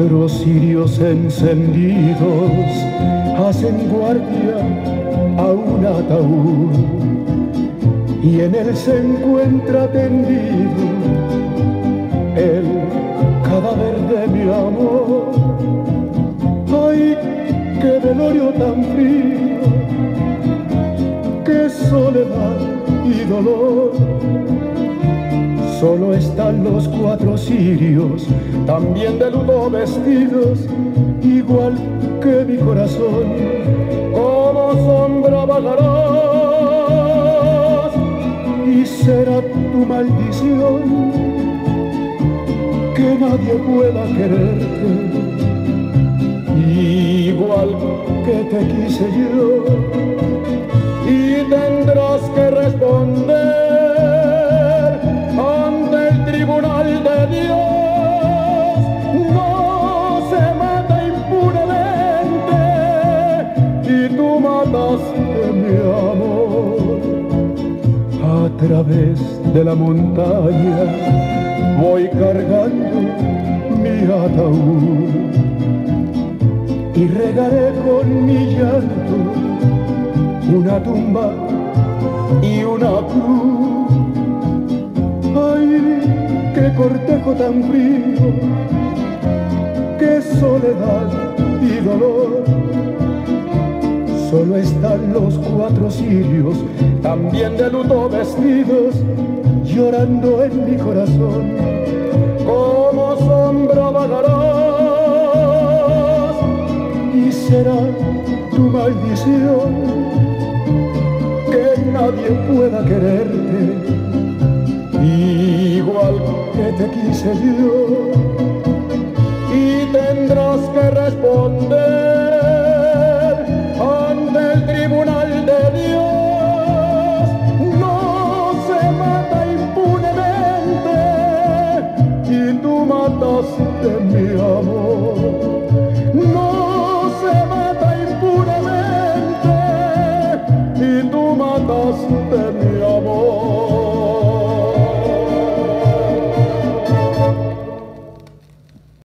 Cuatro cirios encendidos hacen guardia a un ataúd y en él se encuentra tendido el cadáver de mi amor. Ay, qué velorio tan frío, qué soledad y dolor Solo están los cuatro cirios, también de luto vestidos, igual que mi corazón. Como sombra vagarás y será tu maldición que nadie pueda quererte, igual que te quise yo, través de la montaña voy cargando mi ataúd y regaré con mi llanto una tumba y una cruz. Ay, qué cortejo tan frío, qué soledad y dolor. Solo están los cuatro cirios también de luto vestidos, llorando en mi corazón. Como sombra vagarás y será tu maldición que nadie pueda quererte igual que te quise yo mi amor.